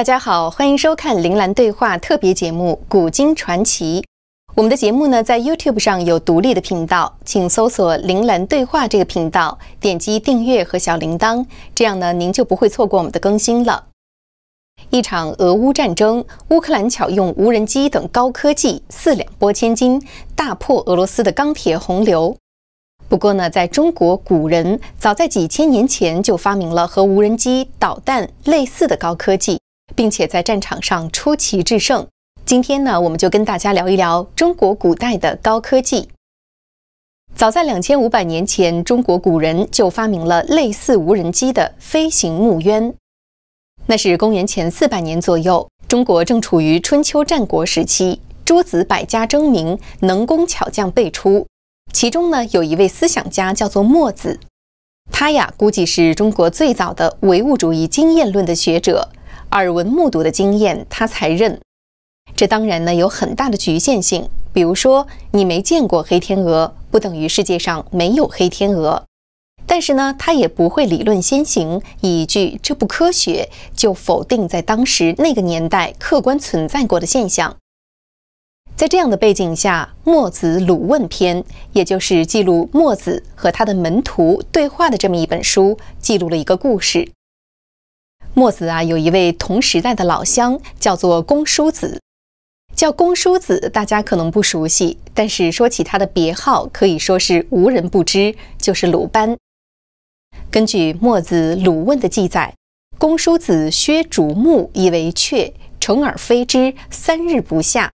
大家好，欢迎收看《铃兰对话》特别节目《古今传奇》。我们的节目呢，在 YouTube 上有独立的频道，请搜索“铃兰对话”这个频道，点击订阅和小铃铛，这样呢，您就不会错过我们的更新了。一场俄乌战争，乌克兰巧用无人机等高科技，四两拨千斤，大破俄罗斯的钢铁洪流。不过呢，在中国古人早在几千年前就发明了和无人机、导弹类似的高科技。并且在战场上出奇制胜。今天呢，我们就跟大家聊一聊中国古代的高科技。早在两千五百年前，中国古人就发明了类似无人机的飞行木鸢。那是公元前四百年左右，中国正处于春秋战国时期，诸子百家争鸣，能工巧匠辈出。其中呢，有一位思想家叫做墨子，他呀，估计是中国最早的唯物主义经验论的学者。耳闻目睹的经验，他才认。这当然呢有很大的局限性。比如说，你没见过黑天鹅，不等于世界上没有黑天鹅。但是呢，他也不会理论先行，以一句“这不科学”就否定在当时那个年代客观存在过的现象。在这样的背景下，《墨子鲁问篇》，也就是记录墨子和他的门徒对话的这么一本书，记录了一个故事。墨子啊，有一位同时代的老乡，叫做公叔子。叫公叔子，大家可能不熟悉，但是说起他的别号，可以说是无人不知，就是鲁班。根据《墨子鲁问》的记载，公叔子削竹木以为雀，乘而飞之，三日不下。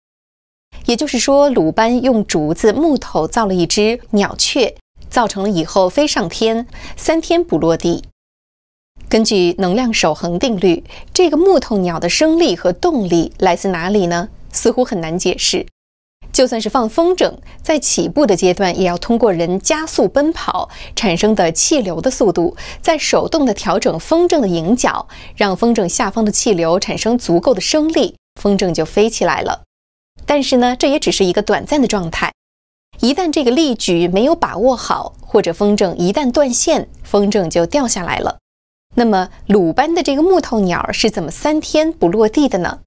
也就是说，鲁班用竹子、木头造了一只鸟雀，造成了以后飞上天，三天不落地。根据能量守恒定律，这个木头鸟的升力和动力来自哪里呢？似乎很难解释。就算是放风筝，在起步的阶段，也要通过人加速奔跑产生的气流的速度，再手动的调整风筝的引角，让风筝下方的气流产生足够的升力，风筝就飞起来了。但是呢，这也只是一个短暂的状态。一旦这个力矩没有把握好，或者风筝一旦断线，风筝就掉下来了。那么鲁班的这个木头鸟是怎么三天不落地的呢？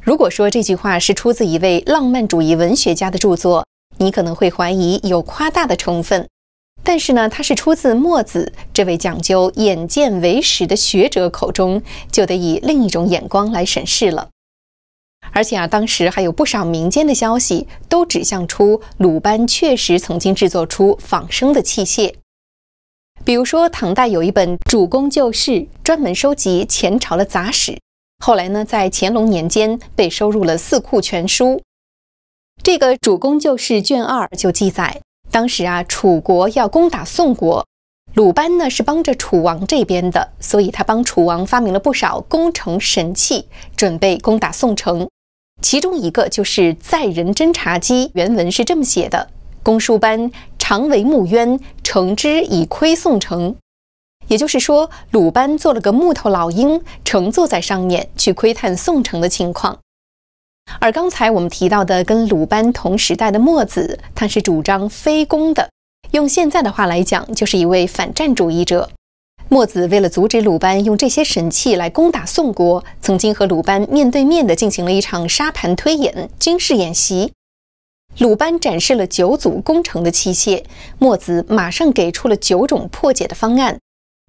如果说这句话是出自一位浪漫主义文学家的著作，你可能会怀疑有夸大的成分。但是呢，它是出自墨子这位讲究眼见为实的学者口中，就得以另一种眼光来审视了。而且啊，当时还有不少民间的消息都指向出鲁班确实曾经制作出仿生的器械。比如说，唐代有一本《主公旧事》，专门收集前朝的杂史。后来呢，在乾隆年间被收入了《四库全书》。这个《主公旧事》卷二就记载，当时啊，楚国要攻打宋国，鲁班呢是帮着楚王这边的，所以他帮楚王发明了不少攻城神器，准备攻打宋城。其中一个就是载人侦察机。原文是这么写的：“公输班。”常为木鸢，乘之以窥宋城。也就是说，鲁班做了个木头老鹰，乘坐在上面去窥探宋城的情况。而刚才我们提到的跟鲁班同时代的墨子，他是主张非攻的，用现在的话来讲，就是一位反战主义者。墨子为了阻止鲁班用这些神器来攻打宋国，曾经和鲁班面对面的进行了一场沙盘推演、军事演习。鲁班展示了九组攻城的器械，墨子马上给出了九种破解的方案。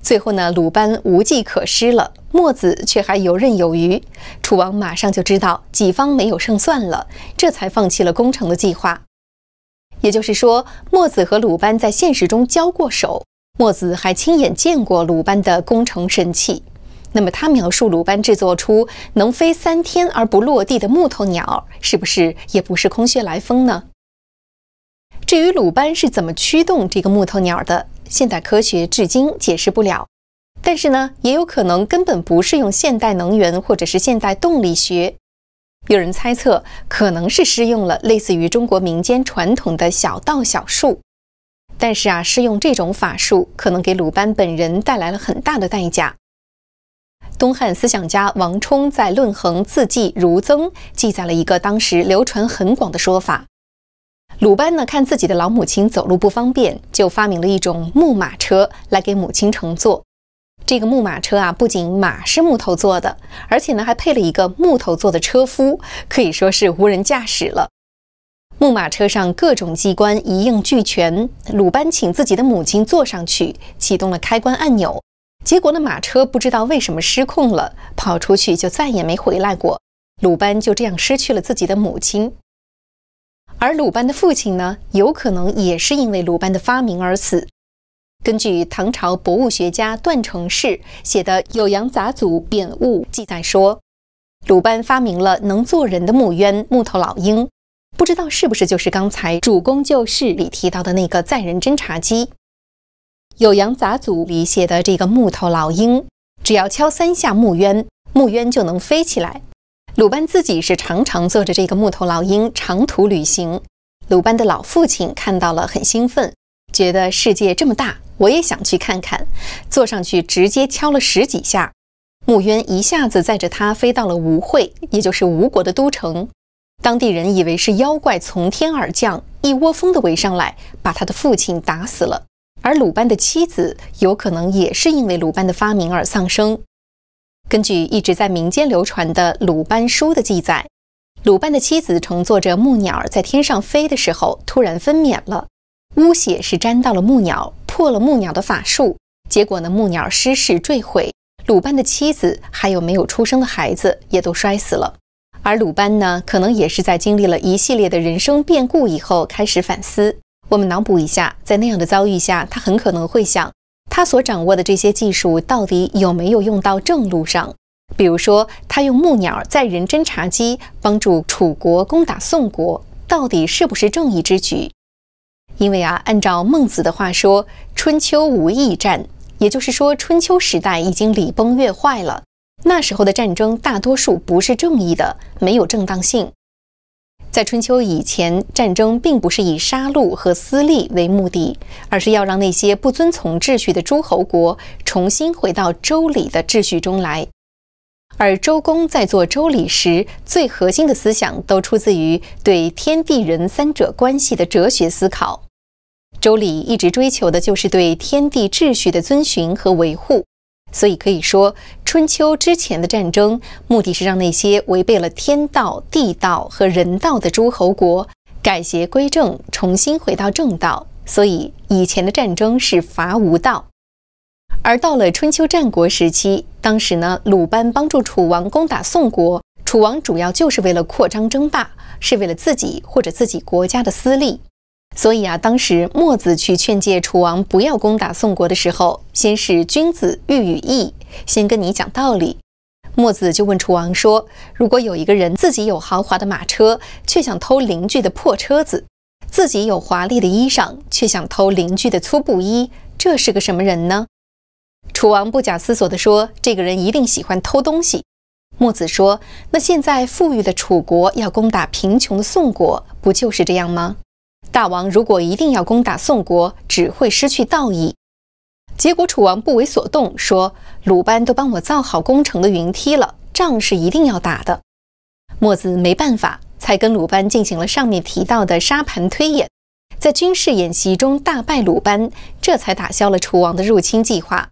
最后呢，鲁班无计可施了，墨子却还游刃有余。楚王马上就知道己方没有胜算了，这才放弃了攻城的计划。也就是说，墨子和鲁班在现实中交过手，墨子还亲眼见过鲁班的攻城神器。那么他描述鲁班制作出能飞三天而不落地的木头鸟，是不是也不是空穴来风呢？至于鲁班是怎么驱动这个木头鸟的，现代科学至今解释不了。但是呢，也有可能根本不是用现代能源或者是现代动力学。有人猜测，可能是施用了类似于中国民间传统的小道小术。但是啊，施用这种法术，可能给鲁班本人带来了很大的代价。东汉思想家王充在《论衡字迹如增》记载了一个当时流传很广的说法：鲁班呢看自己的老母亲走路不方便，就发明了一种木马车来给母亲乘坐。这个木马车啊，不仅马是木头做的，而且呢还配了一个木头做的车夫，可以说是无人驾驶了。木马车上各种机关一应俱全，鲁班请自己的母亲坐上去，启动了开关按钮，结果呢马车不知道为什么失控了，跑出去就再也没回来过。鲁班就这样失去了自己的母亲。而鲁班的父亲呢，有可能也是因为鲁班的发明而死。根据唐朝博物学家段成式写的《酉阳杂俎贬物》记载说，鲁班发明了能做人的木鸢木头老鹰，不知道是不是就是刚才主公救世里提到的那个载人侦察机。《酉阳杂俎》里写的这个木头老鹰，只要敲三下木鸢，木鸢就能飞起来。鲁班自己是常常坐着这个木头老鹰长途旅行。鲁班的老父亲看到了很兴奋，觉得世界这么大，我也想去看看。坐上去直接敲了十几下，木鸢一下子载着他飞到了吴会，也就是吴国的都城。当地人以为是妖怪从天而降，一窝蜂的围上来，把他的父亲打死了。而鲁班的妻子有可能也是因为鲁班的发明而丧生。根据一直在民间流传的《鲁班书》的记载，鲁班的妻子乘坐着木鸟在天上飞的时候，突然分娩了，污血是沾到了木鸟，破了木鸟的法术，结果呢，木鸟失事坠毁，鲁班的妻子还有没有出生的孩子也都摔死了。而鲁班呢，可能也是在经历了一系列的人生变故以后，开始反思。我们脑补一下，在那样的遭遇下，他很可能会想。他所掌握的这些技术到底有没有用到正路上？比如说，他用木鸟载人侦察机帮助楚国攻打宋国，到底是不是正义之举？因为啊，按照孟子的话说，“春秋无义战”，也就是说，春秋时代已经礼崩乐坏了。那时候的战争大多数不是正义的，没有正当性。在春秋以前，战争并不是以杀戮和私利为目的，而是要让那些不遵从秩序的诸侯国重新回到周礼的秩序中来。而周公在做周礼时，最核心的思想都出自于对天地人三者关系的哲学思考。周礼一直追求的就是对天地秩序的遵循和维护。所以可以说，春秋之前的战争目的是让那些违背了天道、地道和人道的诸侯国改邪归正，重新回到正道。所以以前的战争是伐无道。而到了春秋战国时期，当时呢，鲁班帮助楚王攻打宋国，楚王主要就是为了扩张争霸，是为了自己或者自己国家的私利。所以啊，当时墨子去劝诫楚王不要攻打宋国的时候，先是君子喻与义，先跟你讲道理。墨子就问楚王说：“如果有一个人自己有豪华的马车，却想偷邻居的破车子；自己有华丽的衣裳，却想偷邻居的粗布衣，这是个什么人呢？”楚王不假思索地说：“这个人一定喜欢偷东西。”墨子说：“那现在富裕的楚国要攻打贫穷的宋国，不就是这样吗？”大王如果一定要攻打宋国，只会失去道义。结果楚王不为所动，说：“鲁班都帮我造好攻城的云梯了，仗是一定要打的。”墨子没办法，才跟鲁班进行了上面提到的沙盘推演，在军事演习中大败鲁班，这才打消了楚王的入侵计划。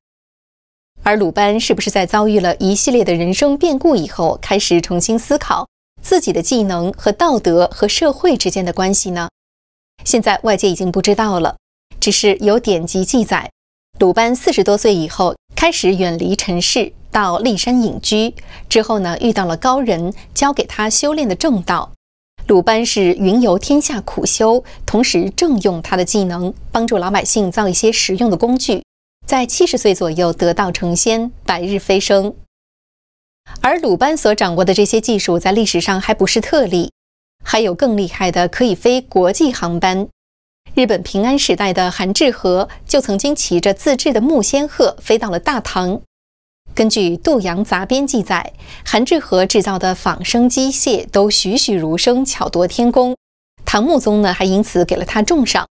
而鲁班是不是在遭遇了一系列的人生变故以后，开始重新思考自己的技能和道德和社会之间的关系呢？现在外界已经不知道了，只是有典籍记载，鲁班四十多岁以后开始远离尘世，到骊山隐居。之后呢，遇到了高人，教给他修炼的正道。鲁班是云游天下苦修，同时正用他的技能帮助老百姓造一些实用的工具，在七十岁左右得道成仙，百日飞升。而鲁班所掌握的这些技术，在历史上还不是特例。还有更厉害的，可以飞国际航班。日本平安时代的韩志和就曾经骑着自制的木仙鹤飞到了大唐。根据《杜阳杂编》记载，韩志和制造的仿生机械都栩栩如生，巧夺天工。唐穆宗呢，还因此给了他重赏。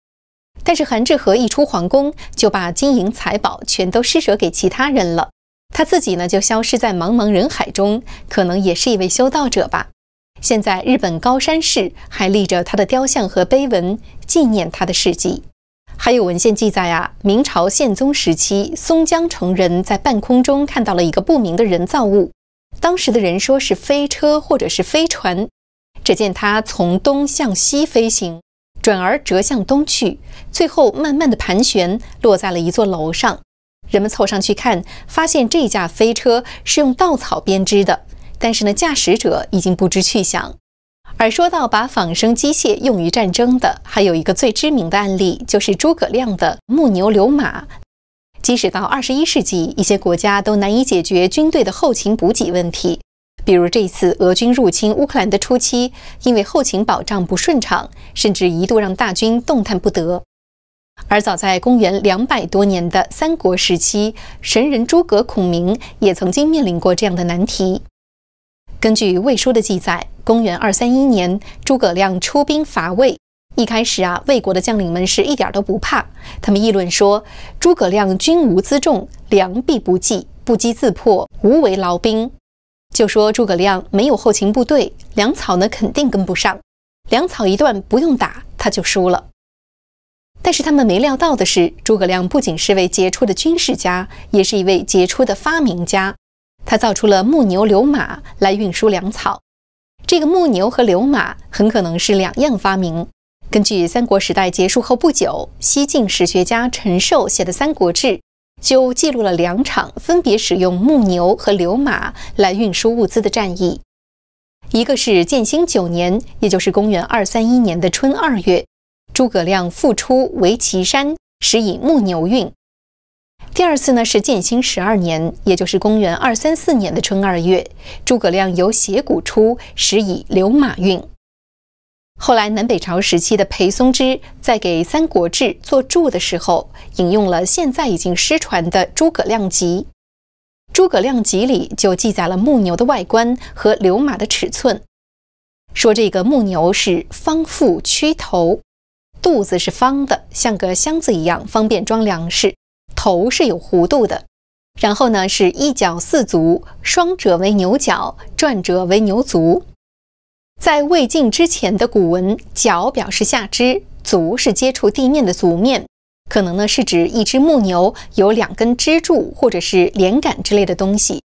但是韩志和一出皇宫，就把金银财宝全都施舍给其他人了，他自己呢，就消失在茫茫人海中，可能也是一位修道者吧。现在，日本高山市还立着他的雕像和碑文，纪念他的事迹。还有文献记载啊，明朝宪宗时期，松江城人在半空中看到了一个不明的人造物，当时的人说是飞车或者是飞船。只见它从东向西飞行，转而折向东去，最后慢慢的盘旋，落在了一座楼上。人们凑上去看，发现这架飞车是用稻草编织的，但是呢，驾驶者已经不知去向。而说到把仿生机械用于战争的，还有一个最知名的案例，就是诸葛亮的木牛流马。即使到二十一世纪，一些国家都难以解决军队的后勤补给问题。比如这次俄军入侵乌克兰的初期，因为后勤保障不顺畅，甚至一度让大军动弹不得。而早在公元两百多年的三国时期，神人诸葛孔明也曾经面临过这样的难题。根据《魏书》的记载，公元二三一年，诸葛亮出兵伐魏。一开始啊，魏国的将领们是一点都不怕，他们议论说：“诸葛亮军无辎重，粮必不济，不击自破，无为劳兵。”就说诸葛亮没有后勤部队，粮草呢肯定跟不上，粮草一断，不用打他就输了。但是他们没料到的是，诸葛亮不仅是位杰出的军事家，也是一位杰出的发明家。他造出了木牛流马来运输粮草。这个木牛和流马很可能是两样发明。根据三国时代结束后不久，西晋史学家陈寿写的《三国志》，就记录了两场分别使用木牛和流马来运输物资的战役。一个是建兴九年，也就是公元二三一年的春二月。诸葛亮复出围岐山，使以木牛运。第二次呢是建兴十二年，也就是公元二三四年的春二月，诸葛亮由斜谷出，使以流马运。后来南北朝时期的裴松之在给《三国志》做注的时候，引用了现在已经失传的《诸葛亮集》。《诸葛亮集》里就记载了木牛的外观和流马的尺寸，说这个木牛是方腹曲头。肚子是方的，像个箱子一样，方便装粮食。头是有弧度的，然后呢是一角四足，双者为牛角，转者为牛足。在魏晋之前的古文，角表示下肢，足是接触地面的足面，可能呢是指一只木牛有两根支柱或者是连杆之类的东西，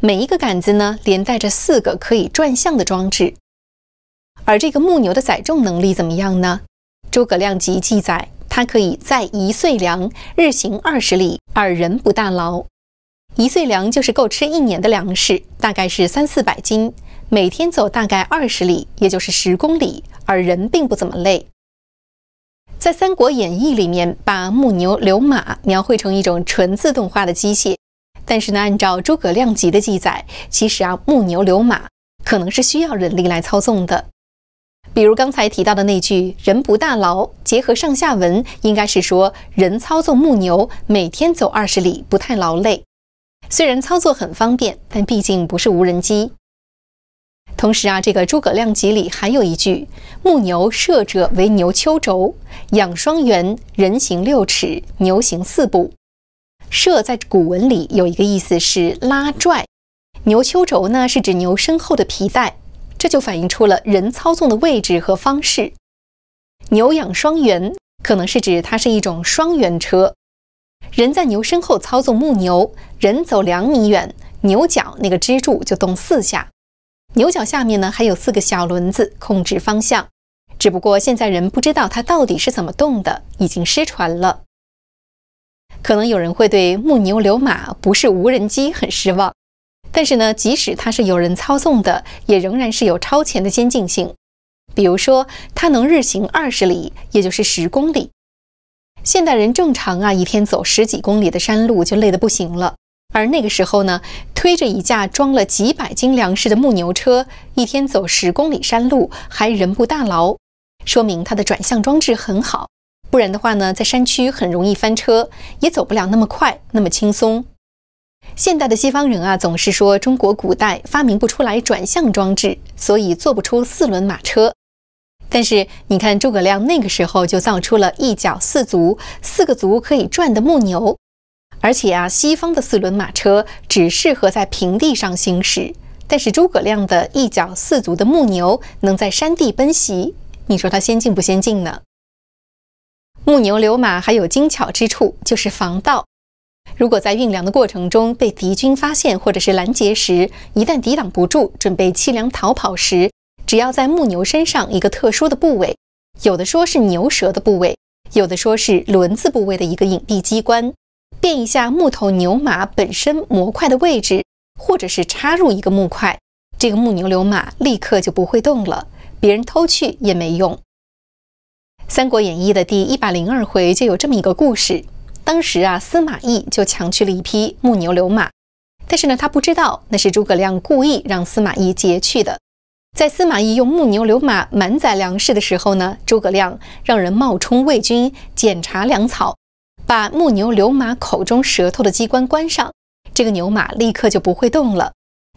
每一个杆子呢连带着四个可以转向的装置。而这个木牛的载重能力怎么样呢？诸葛亮集记载，它可以载一岁粮，日行二十里，而人不大劳。一岁粮就是够吃一年的粮食，大概是三四百斤。每天走大概二十里，也就是十公里，而人并不怎么累。在《三国演义》里面，把木牛流马描绘成一种纯自动化的机械，但是呢，按照诸葛亮集的记载，其实啊，木牛流马可能是需要人力来操纵的。比如刚才提到的那句“人不大劳”，结合上下文，应该是说人操纵木牛，每天走二十里，不太劳累。虽然操作很方便，但毕竟不是无人机。同时啊，这个诸葛亮集里还有一句：“木牛射者为牛丘轴，仰双圆，人行六尺，牛行四步。”射在古文里有一个意思是拉拽，牛丘轴呢是指牛身后的皮带。这就反映出了人操纵的位置和方式。牛仰双圆，可能是指它是一种双圆车。人在牛身后操纵木牛，人走两米远，牛角那个支柱就动四下。牛角下面呢还有四个小轮子控制方向。只不过现在人不知道它到底是怎么动的，已经失传了。可能有人会对木牛流马不是无人机很失望。但是呢，即使它是有人操纵的，也仍然是有超前的先进性。比如说，它能日行二十里，也就是十公里。现代人正常啊，一天走十几公里的山路就累得不行了。而那个时候呢，推着一架装了几百斤粮食的木牛车，一天走十公里山路还人不大劳，说明它的转向装置很好。不然的话呢，在山区很容易翻车，也走不了那么快，那么轻松。现代的西方人啊，总是说中国古代发明不出来转向装置，所以做不出四轮马车。但是你看诸葛亮那个时候就造出了一脚四足、四个足可以转的木牛，而且啊，西方的四轮马车只适合在平地上行驶，但是诸葛亮的一脚四足的木牛能在山地奔袭，你说它先进不先进呢？木牛流马还有精巧之处，就是防盗。如果在运粮的过程中被敌军发现或者是拦截时，一旦抵挡不住，准备弃粮逃跑时，只要在木牛身上一个特殊的部位，有的说是牛舌的部位，有的说是轮子部位的一个隐蔽机关，变一下木头牛马本身模块的位置，或者是插入一个木块，这个木牛流马立刻就不会动了，别人偷去也没用。《三国演义》的第一百零二回就有这么一个故事。当时啊，司马懿就抢去了一匹木牛流马，但是呢，他不知道那是诸葛亮故意让司马懿劫去的。在司马懿用木牛流马满载粮食的时候呢，诸葛亮让人冒充魏军检查粮草，把木牛流马口中舌头的机关关上，这个牛马立刻就不会动了。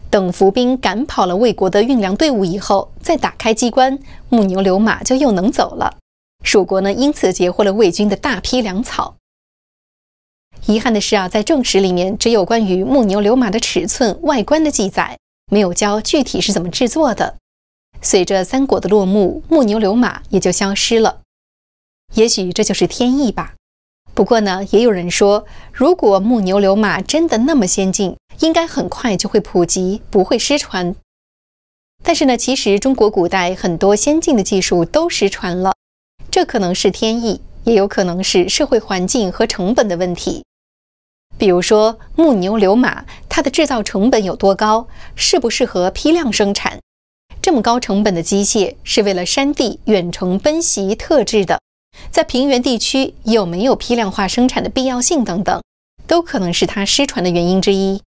等伏兵赶跑了魏国的运粮队伍以后，再打开机关，木牛流马就又能走了。蜀国呢，因此截获了魏军的大批粮草。遗憾的是啊，在正史里面只有关于木牛流马的尺寸、外观的记载，没有教具体是怎么制作的。随着三国的落幕，木牛流马也就消失了。也许这就是天意吧。不过呢，也有人说，如果木牛流马真的那么先进，应该很快就会普及，不会失传。但是呢，其实中国古代很多先进的技术都失传了，这可能是天意，也有可能是社会环境和成本的问题。比如说木牛流马，它的制造成本有多高？适不适合批量生产？这么高成本的机械是为了山地远程奔袭特制的，在平原地区有没有批量化生产的必要性等等，都可能是它失传的原因之一。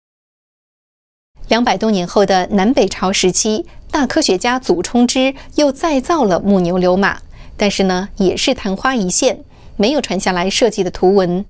两百多年后的南北朝时期，大科学家祖冲之又再造了木牛流马，但是呢，也是昙花一现，没有传下来设计的图文。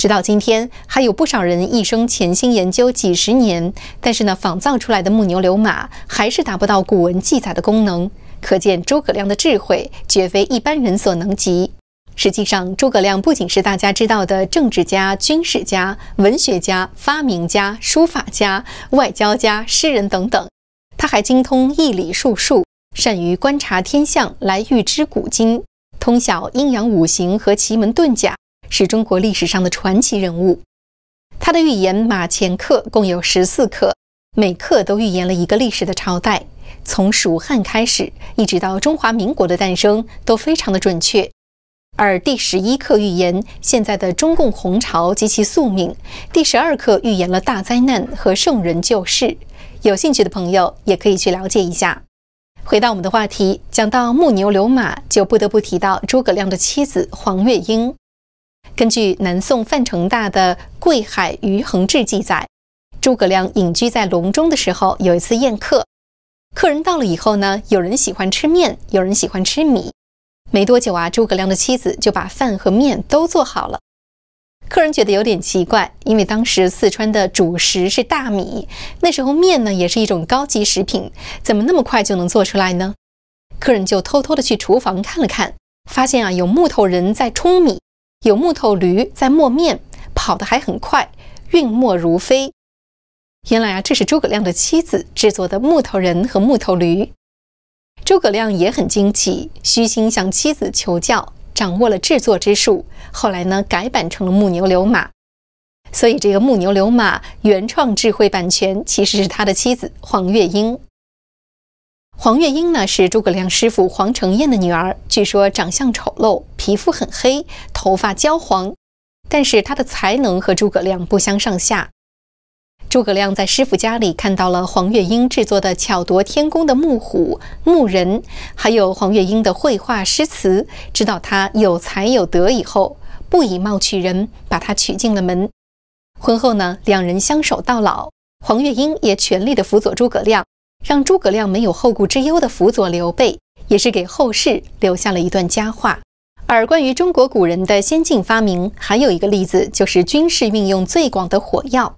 直到今天，还有不少人一生潜心研究几十年，但是呢，仿造出来的木牛流马还是达不到古文记载的功能。可见诸葛亮的智慧绝非一般人所能及。实际上，诸葛亮不仅是大家知道的政治家、军事家、文学家、发明家、书法家、外交家、诗人等等，他还精通易理术数，善于观察天象来预知古今，通晓阴阳五行和奇门遁甲。是中国历史上的传奇人物，他的预言马前课共有十四课，每课都预言了一个历史的朝代，从蜀汉开始，一直到中华民国的诞生，都非常的准确。而第十一课预言现在的中共红潮及其宿命，第十二课预言了大灾难和圣人救世。有兴趣的朋友也可以去了解一下。回到我们的话题，讲到木牛流马，就不得不提到诸葛亮的妻子黄月英。根据南宋范成大的《桂海余衡志》记载，诸葛亮隐居在隆中的时候，有一次宴客，客人到了以后呢，有人喜欢吃面，有人喜欢吃米。没多久啊，诸葛亮的妻子就把饭和面都做好了。客人觉得有点奇怪，因为当时四川的主食是大米，那时候面呢也是一种高级食品，怎么那么快就能做出来呢？客人就偷偷的去厨房看了看，发现啊，有木头人在冲米。有木头驴在磨面，跑得还很快，运墨如飞。原来啊，这是诸葛亮的妻子制作的木头人和木头驴。诸葛亮也很惊奇，虚心向妻子求教，掌握了制作之术。后来呢，改版成了木牛流马。所以这个木牛流马原创智慧版权其实是他的妻子黄月英。黄月英呢是诸葛亮师傅黄承彦的女儿，据说长相丑陋，皮肤很黑，头发焦黄，但是她的才能和诸葛亮不相上下。诸葛亮在师傅家里看到了黄月英制作的巧夺天工的木虎、木人，还有黄月英的绘画诗词，知道她有才有德以后，不以貌取人，把她娶进了门。婚后呢，两人相守到老，黄月英也全力的辅佐诸葛亮。让诸葛亮没有后顾之忧的辅佐刘备，也是给后世留下了一段佳话。而关于中国古人的先进发明，还有一个例子，就是军事运用最广的火药。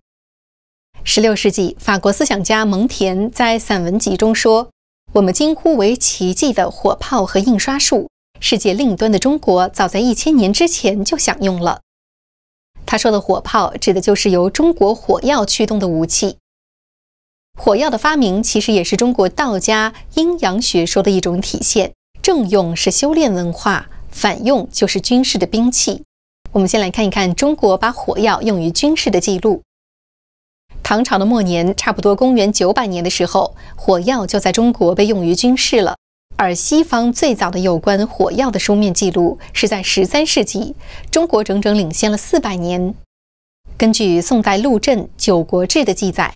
十六世纪，法国思想家蒙恬在散文集中说：“我们惊呼为奇迹的火炮和印刷术，世界另一端的中国早在一千年之前就享用了。”他说的火炮，指的就是由中国火药驱动的武器。火药的发明其实也是中国道家阴阳学说的一种体现。正用是修炼文化，反用就是军事的兵器。我们先来看一看中国把火药用于军事的记录。唐朝的末年，差不多公元九百年的时候，火药就在中国被用于军事了。而西方最早的有关火药的书面记录是在十三世纪，中国整整领先了四百年。根据宋代陆震《九国志》的记载，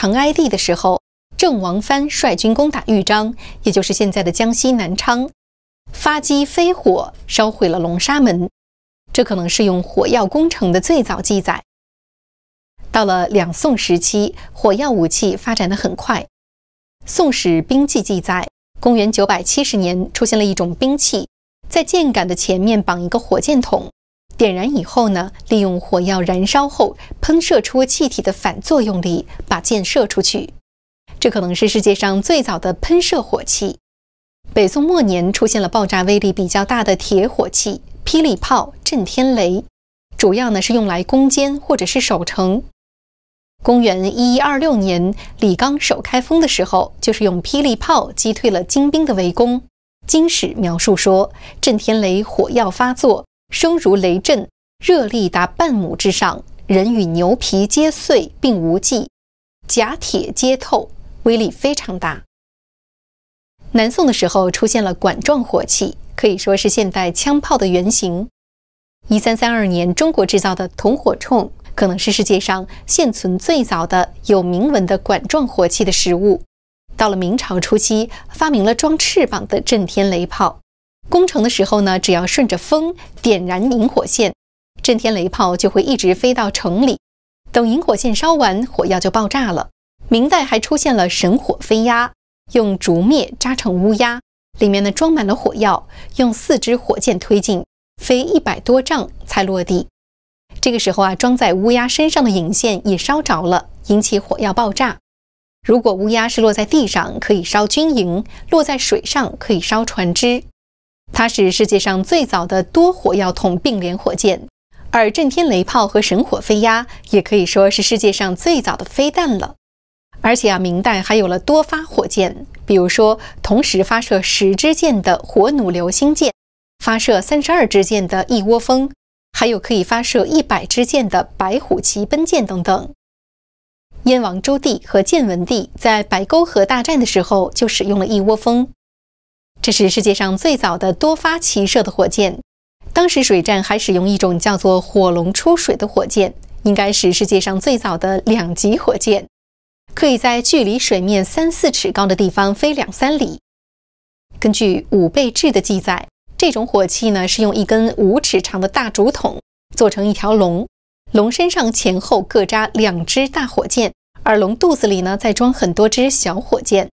唐哀帝的时候，郑王藩率军攻打豫章，也就是现在的江西南昌，发击飞火，烧毁了龙沙门。这可能是用火药攻城的最早记载。到了两宋时期，火药武器发展的很快，《宋史兵记》记载。公元九百七十年，出现了一种兵器，在箭杆的前面绑一个火箭筒，点燃以后呢，利用火药燃烧后喷射出气体的反作用力，把箭射出去。这可能是世界上最早的喷射火器。北宋末年出现了爆炸威力比较大的铁火器——霹雳炮、震天雷，主要呢是用来攻坚或者是守城。公元一一二六年，李纲守开封的时候，就是用霹雳炮击退了金兵的围攻。金史描述说，震天雷火药发作，声如雷震，热力达半亩之上，人与牛皮皆碎，并无迹，甲铁皆透，威力非常大。南宋的时候出现了管状火器，可以说是现代枪炮的原型。一三三二年，中国制造的铜火铳。可能是世界上现存最早的有铭文的管状火器的实物。到了明朝初期，发明了装翅膀的震天雷炮。攻城的时候呢，只要顺着风点燃引火线，震天雷炮就会一直飞到城里。等引火线烧完，火药就爆炸了。明代还出现了神火飞鸦，用竹篾扎成乌鸦，里面呢装满了火药，用四支火箭推进，飞一百多丈才落地。这个时候啊，装在乌鸦身上的引线也烧着了，引起火药爆炸。如果乌鸦是落在地上，可以烧军营；落在水上，可以烧船只。它是世界上最早的多火药筒并联火箭，而震天雷炮和神火飞鸦也可以说是世界上最早的飞弹了。而且啊，明代还有了多发火箭，比如说同时发射十支箭的火弩流星箭，发射三十二支箭的一窝蜂。还有可以发射一百支箭的白虎旗奔箭等等。燕王朱棣和建文帝在白沟河大战的时候就使用了一窝蜂，这是世界上最早的多发齐射的火箭。当时水战还使用一种叫做“火龙出水”的火箭，应该是世界上最早的两级火箭，可以在距离水面三四尺高的地方飞两三里。根据武备志的记载。这种火器呢，是用一根五尺长的大竹筒做成一条龙，龙身上前后各扎两支大火箭，而龙肚子里呢再装很多支小火箭。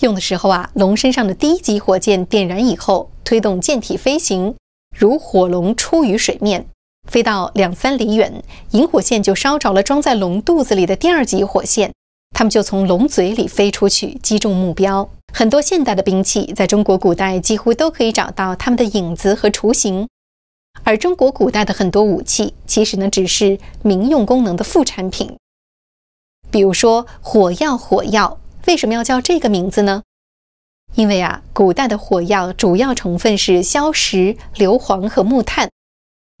用的时候啊，龙身上的第一级火箭点燃以后，推动舰体飞行，如火龙出于水面，飞到两三里远，引火线就烧着了装在龙肚子里的第二级火线，它们就从龙嘴里飞出去，击中目标。很多现代的兵器在中国古代几乎都可以找到它们的影子和雏形，而中国古代的很多武器其实呢只是民用功能的副产品。比如说火药，火药为什么要叫这个名字呢？因为啊，古代的火药主要成分是硝石、硫磺和木炭，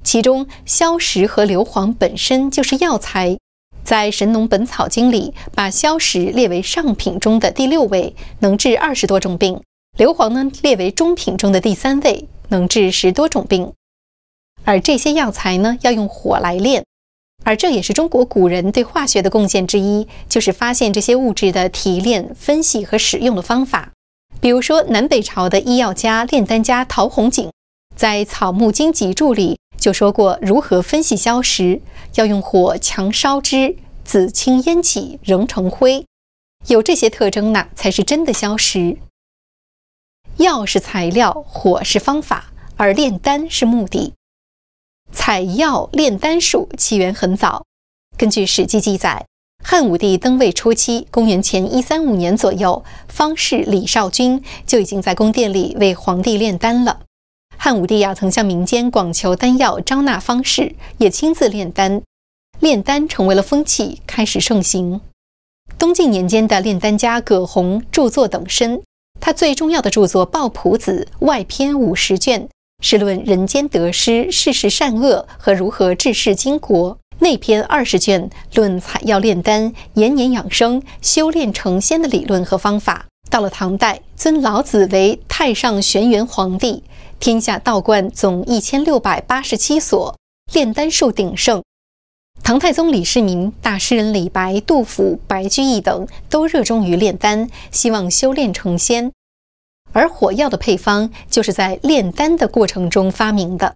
其中硝石和硫磺本身就是药材。在《神农本草经》里，把硝石列为上品中的第六位，能治二十多种病；硫磺呢，列为中品中的第三位，能治十多种病。而这些药材呢，要用火来炼，而这也是中国古人对化学的贡献之一，就是发现这些物质的提炼、分析和使用的方法。比如说，南北朝的医药家、炼丹家陶弘景，在《草木经集注》里。就说过如何分析硝石，要用火强烧之，紫青烟起，仍成灰。有这些特征呢，才是真的硝石。药是材料，火是方法，而炼丹是目的。采药炼丹术起源很早，根据《史记》记载，汉武帝登位初期，公元前一三五年左右，方士李少君就已经在宫殿里为皇帝炼丹了。汉武帝呀，曾向民间广求丹药，招纳方士，也亲自炼丹。炼丹成为了风气，开始盛行。东晋年间的炼丹家葛洪著作等身，他最重要的著作《抱朴子》外篇五十卷，是论人间得失、世事善恶和如何治世经国。内篇二十卷论采药炼丹、延年养生、修炼成仙的理论和方法。到了唐代，尊老子为太上玄元皇帝，天下道观总一千六百八十七所，炼丹术鼎盛。唐太宗李世民、大诗人李白、杜甫、白居易等都热衷于炼丹，希望修炼成仙。而火药的配方就是在炼丹的过程中发明的。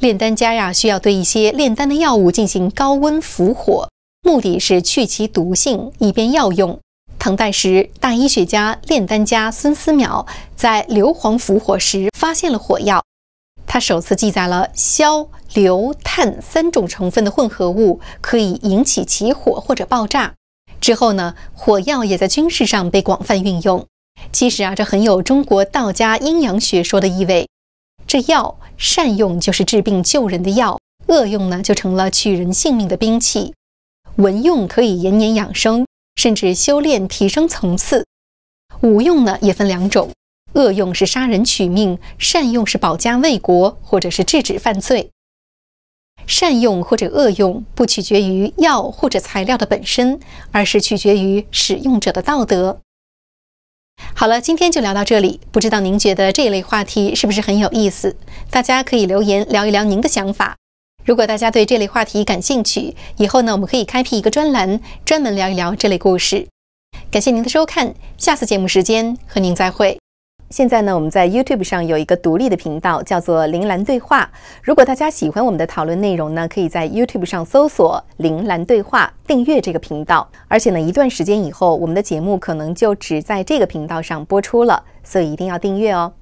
炼丹家呀，需要对一些炼丹的药物进行高温伏火，目的是去其毒性，以便药用。唐代时，大医学家、炼丹家孙思邈在硫磺伏火时发现了火药，他首次记载了硝、硫、碳三种成分的混合物可以引起起火或者爆炸。之后呢，火药也在军事上被广泛运用。其实啊，这很有中国道家阴阳学说的意味。这药善用就是治病救人的药，恶用呢就成了取人性命的兵器。文用可以延年养生，甚至修炼提升层次；武用呢也分两种，恶用是杀人取命，善用是保家卫国或者是制止犯罪。善用或者恶用不取决于药或者材料的本身，而是取决于使用者的道德。好了，今天就聊到这里。不知道您觉得这一类话题是不是很有意思？大家可以留言聊一聊您的想法。如果大家对这类话题感兴趣，以后呢，我们可以开辟一个专栏，专门聊一聊这类故事。感谢您的收看，下次节目时间和您再会。现在呢，我们在 YouTube 上有一个独立的频道，叫做“铃兰对话”。如果大家喜欢我们的讨论内容呢，可以在 YouTube 上搜索“铃兰对话”，订阅这个频道。而且呢，一段时间以后，我们的节目可能就只在这个频道上播出了，所以一定要订阅哦。